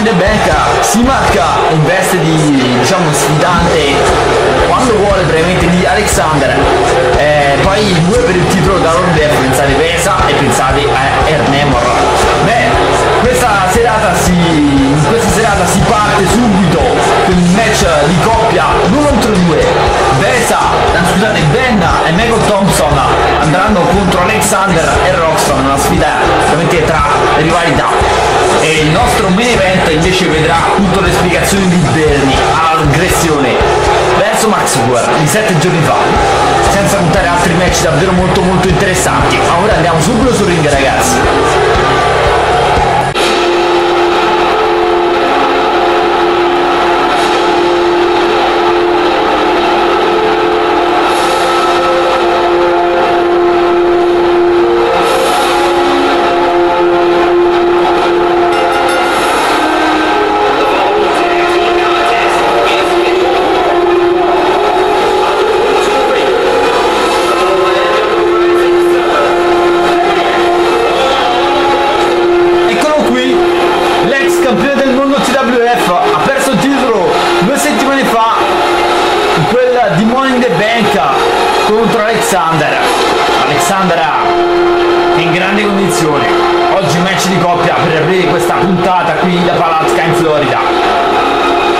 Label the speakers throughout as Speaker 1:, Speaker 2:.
Speaker 1: in the Bank, Simak in veste di diciamo sfidante quando vuole brevemente di Alexander, eh, poi due per il titolo da Lord pensate Pesa e pensate a Ernemor. Beh, questa serata si, in questa serata si parte subito. Con il match di coppia 1 contro 2 Besa, scusate Ben e Michael Thompson andranno contro Alexander e Roxton una sfida veramente tra rivalità e il nostro main event invece vedrà tutte le spiegazioni di Bernie all'aggressione verso Max War di 7 giorni fa senza contare altri match davvero molto molto interessanti. Ora andiamo subito sul ring ragazzi
Speaker 2: Andrea in grande condizione oggi un match di coppia per aprire questa puntata qui da Palazca in Florida.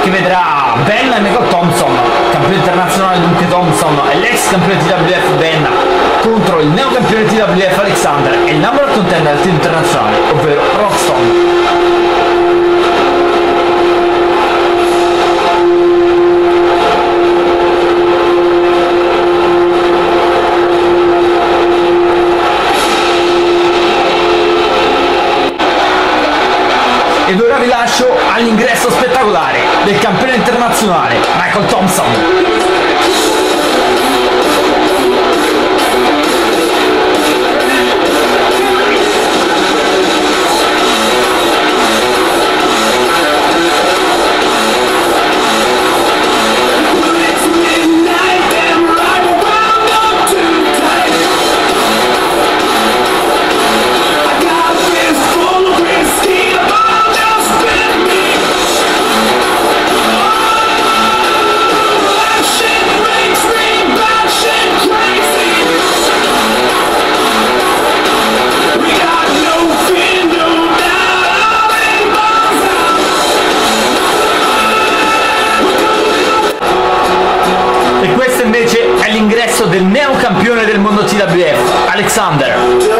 Speaker 1: Che vedrà? Ben e Michael Thompson campione internazionale Dunque Thompson e l'ex campione TWF Ben contro il neo campione TWF Alexander e il number contender del team internazionale ovvero Rockstone ed ora vi lascio all'ingresso spettacolare del campione internazionale Michael Thompson. Воробьев Александр.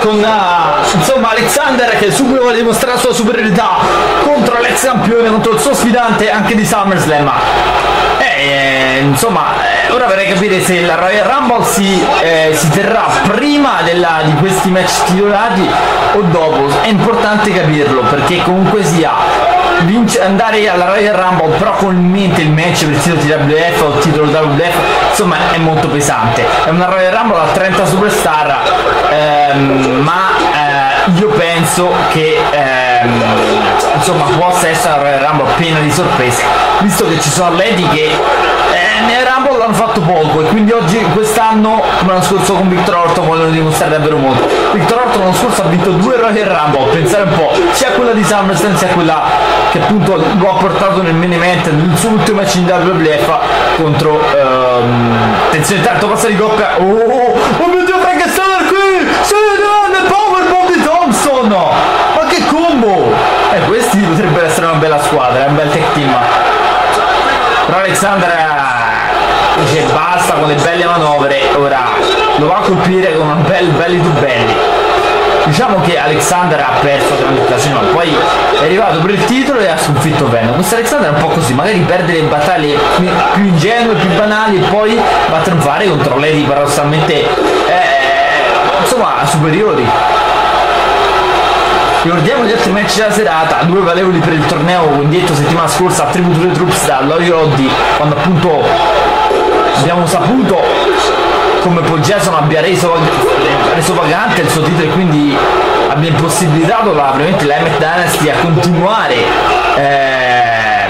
Speaker 1: con uh, insomma Alexander che subito vuole dimostrare la sua superiorità contro l'ex campione, contro il suo sfidante anche di SummerSlam. E eh, insomma, eh, ora vorrei capire se la Royal Rumble si, eh, si terrà prima della, di questi match titolati o dopo. È importante capirlo perché comunque sia vince, andare alla Royal Rumble però con in mente il match per il titolo TWF o il titolo WF insomma è molto pesante. È una Royal Rumble a 30 superstar ehm, ma eh, io penso che ehm, insomma possa essere una Royal Rumble piena di sorprese visto che ci sono atleti che Rumble l'hanno fatto poco e quindi oggi quest'anno come l'anno scorso con Victor Orton vogliono dimostrare davvero molto. Victor Orton l'anno scorso ha vinto due Royal Rumble pensare un po' sia quella di SummerSlam sia quella che appunto lo ha portato nel main event nel suo ultimo match in WWF contro um, attenzione tanto passa di coppia. Oh, oh, oh mio dio Frank Steiner qui sì, nel powerbomb di Thompson ma che combo eh questi potrebbero essere una bella squadra un bel tech team però Alexandra dice basta con le belle manovre ora lo va a colpire con un bel belli tu belli diciamo che Alexander ha perso occasione ma poi è arrivato per il titolo e ha sconfitto Venom. Questo Alexander è un po' così magari perde le battaglie più ingenue più banali e poi va a trionfare contro lady paradossalmente eh, insomma superiori. Ricordiamo gli altri match della serata, due valevoli per il torneo indietro settimana scorsa a Tribute Troops da Loyal Oddi, quando appunto abbiamo saputo come Paul Jason abbia reso, reso pagante il suo titolo e quindi abbia impossibilitato la, la Emmett Dynasty a continuare eh,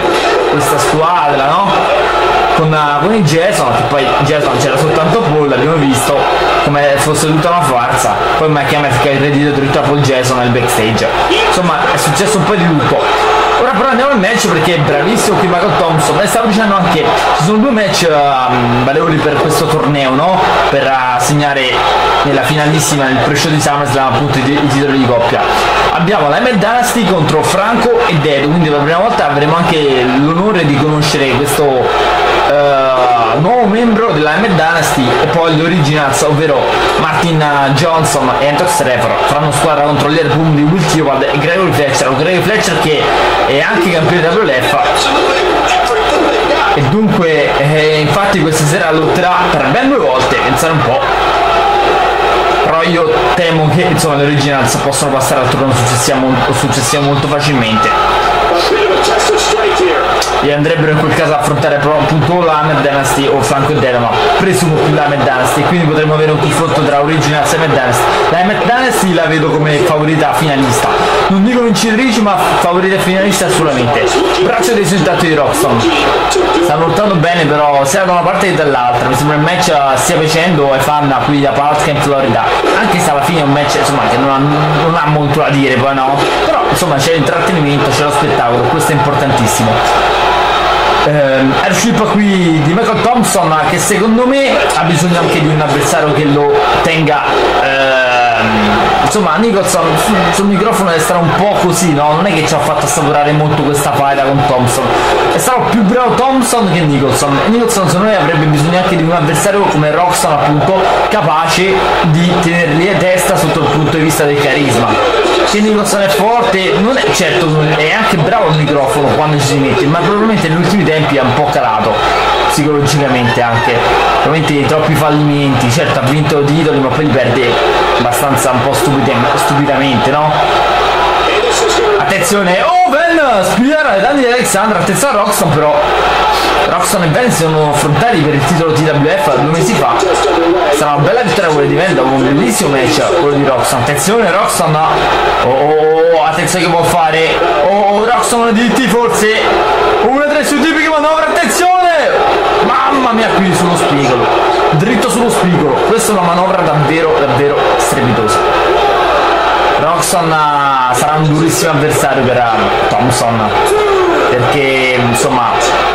Speaker 1: questa squadra, no? Con, con, i Jason, che poi Jason c'era soltanto Paul, abbiamo visto come fosse tutta una farsa, poi Mike Emmett che ha reddito dritto Paul Jason nel backstage. Insomma è successo un po' di tutto. Ora però andiamo al match perché è bravissimo qui Michael Thompson. E stavo dicendo anche ci sono due match um, valevoli per questo torneo no? per uh, nella finalissima nel pre-show di SummerSlam appunto i, i, titoli di coppia. Abbiamo la M Dynasty contro Franco e Dedo quindi per la prima volta avremo anche l'onore di conoscere questo uh, nuovo membro della M Dynasty e poi gli Originals ovvero Martin Johnson e Antox Trevor. Faranno squadra contro gli Boom di Will Tewald e Gregory Fletcher. Gregory Fletcher che e anche campione WLF e dunque eh, infatti questa sera lotterà per ben due volte. Pensare un po' però io temo che insomma le originals possono passare al turno successivo, successivo molto facilmente e andrebbero in quel caso a affrontare appunto la Med Dynasty o Franco e presumo più la Med Dynasty quindi potremmo avere un confronto tra Originals e Med Dynasty. La Med Dynasty la vedo come favorita finalista. Non dico vincitrice ma favorita finalista assolutamente braccio dei risultati di Roxton stanno lottando bene però sia da una parte che dall'altra. Mi sembra il match stia piacendo ai fan qui da Park in Florida. Anche se alla fine è un match insomma che non ha, non ha molto da dire poi no? Però insomma c'è l'intrattenimento c'è lo spettacolo questo è importantissimo ehm, airship qui di Michael Thompson che secondo me ha bisogno anche di un avversario che lo tenga ehm, insomma Nicholson sul, sul microfono è stato un po' così no? non è che ci ha fatto assaporare molto questa faida con Thompson. È stato più bravo Thompson che Nicholson. Nicholson secondo me avrebbe bisogno anche di un avversario come Roxon appunto capace di tenerli a testa sotto il punto di vista del carisma che Nicholson è forte, non è, certo è anche bravo al microfono quando ci si mette, ma probabilmente negli ultimi tempi ha un po' calato psicologicamente anche, probabilmente troppi fallimenti, certo ha vinto titoli ma poi li perde abbastanza un po' stupidamente, no? Attenzione, Oven, Spear, danni di Alexandra, attenzione a Roxton però Roxton e Ben sono affrontati per il titolo TWF due mesi fa. Sarà una bella vittoria quella di Ben dopo un bellissimo match quello di Roxton attenzione Roxton oh, oh, oh attenzione che può fare. Oh Roxton ha DT forse. Una delle sue tipiche manovre attenzione. Mamma mia qui sullo spigolo. Dritto sullo spigolo. Questa è una manovra davvero davvero strepitosa Roxon sarà un durissimo avversario per Thompson. Perché insomma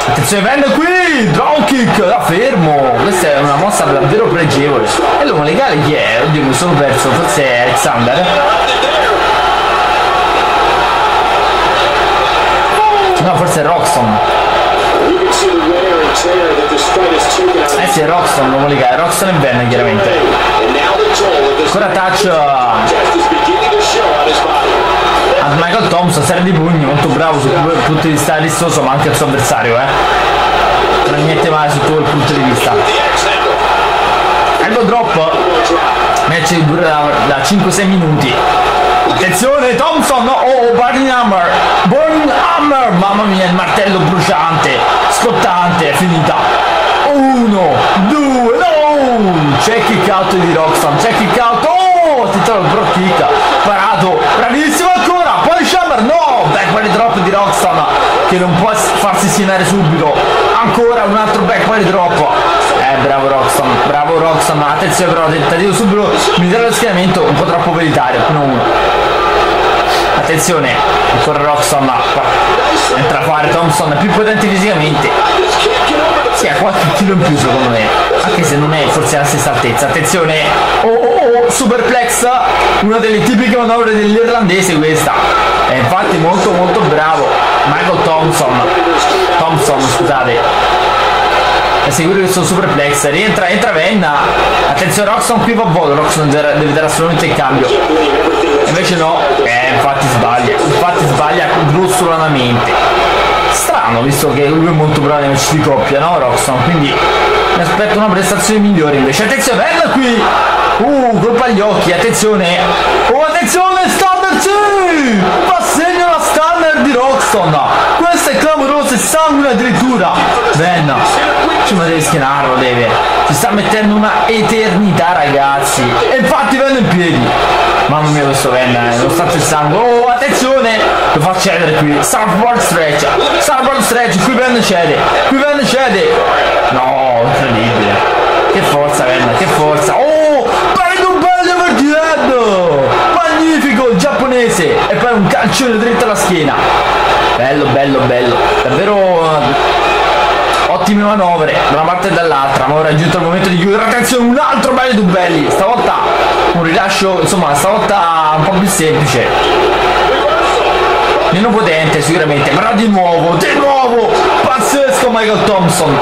Speaker 1: attenzione prende qui drone kick da fermo. Questa è una mossa davvero pregevole. E l'uomo legale chi è? oddio mi sono perso forse è Alexander. No forse è Roxon eh sì è Roxon l'uomo legale Roxon e Ben chiaramente. Ancora touch a Michael Thompson serie di pugni molto bravo sul punto di vista rissoso ma anche il suo avversario eh. Non niente male su il punto di vista. Elbow drop. Match dura da, da 5-6 minuti. Attenzione Thompson oh Burning Hammer Burning Hammer. Mamma mia il martello bruciante scottante è finita. Uno due no! C'è kick out di Roxanne c'è kick out. Oh ti trovo pro kick parato bravissimo ancora. Poi Shammer no. Back drop di Roxanne che non può farsi segnare subito. Ancora un altro back drop. Eh bravo Roxanne bravo Roxanne attenzione però tentativo subito militare lo schieramento un po' troppo velitario 1-1 attenzione ancora Roxon entra a fare Thompson più potente fisicamente si ha qualche chilo in più secondo me. Anche se non è forse alla stessa altezza. Attenzione. Oh oh oh superplex una delle tipiche manovre dell'irlandese questa. È infatti molto molto bravo. Michael Thompson. Thompson scusate. È sicuro che sono superplex rientra entra Venna. Attenzione Roxon qui va a volo. Roxon deve dare assolutamente il cambio. Invece no. Eh infatti sbaglia. Infatti sbaglia grossolanamente strano visto che lui è molto bravo nei match di coppia no Roxon quindi mi aspetto una prestazione migliore invece. Attenzione Venna qui! Uh colpa agli occhi attenzione! Oh attenzione standard sì! Fa segno la standard di Roxon questo è clamoroso e sangue addirittura! Venna ma deve schienarlo deve si sta mettendo una eternità ragazzi. E infatti Venna in piedi. Mamma mia questo Venna eh, nonostante il sangue oh attenzione lo fa cedere qui. Starboard stretch Starboard stretch qui Venna cede qui Venna cede. No incredibile. Che forza Venna che forza. Oh un bello magnifico il giapponese. E poi un calcione dritto alla schiena. Bello bello bello. Davvero ottime manovre da una parte e dall'altra ma ora è giunto il momento di chiudere. Attenzione un altro bello dubelli stavolta un rilascio insomma stavolta un po' più semplice. Meno potente sicuramente però di nuovo di nuovo pazzesco Michael Thompson.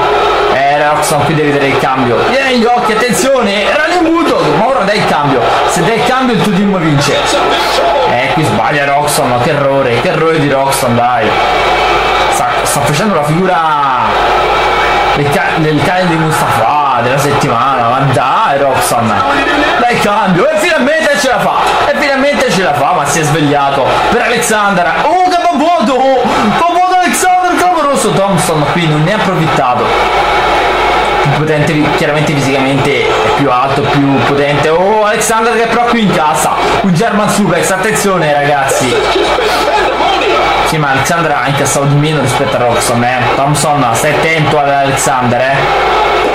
Speaker 1: Eh Roxon qui devi dare il cambio. Vieni gli occhi attenzione era l'imbuto ma ora dai il cambio. Se dai il cambio il tuo team vince. Eh qui sbaglia Roxon ma che errore che errore di Roxon dai. Sta, sta facendo la figura del, ca- del cane di Mustafa. Della settimana, ma dai Roxanne, dai cambio, e finalmente ce la fa, e finalmente ce la fa, ma si è svegliato per Alexander, oh che babodo, babodo Alexander, clamoroso, Thompson qui non ne ha approfittato, più potente, chiaramente fisicamente è più alto, più potente, oh Alexander che è proprio in casa, un German Suplex, attenzione ragazzi, sì, ma Alexander ha incassato di meno rispetto a Roxon, eh. Thompson, stai attento ad Alexander, eh.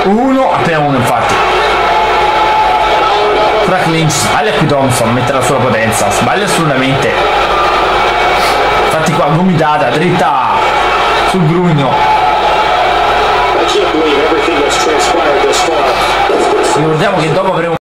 Speaker 1: Uno, appena uno infatti. Frank Lynch sbaglia qui Thompson, mette la sua potenza, sbaglia assolutamente. Infatti qua gomitata, dritta sul grugno. Ricordiamo che dopo avremo